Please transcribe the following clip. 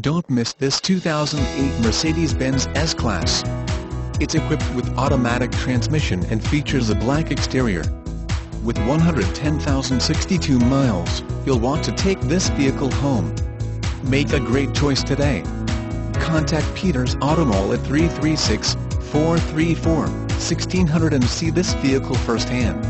Don't miss this 2008 Mercedes-Benz S-Class. It's equipped with automatic transmission and features a black exterior. With 110,062 miles, you'll want to take this vehicle home. Make a great choice today. Contact Peters Automall at 336-434-1600 and see this vehicle firsthand.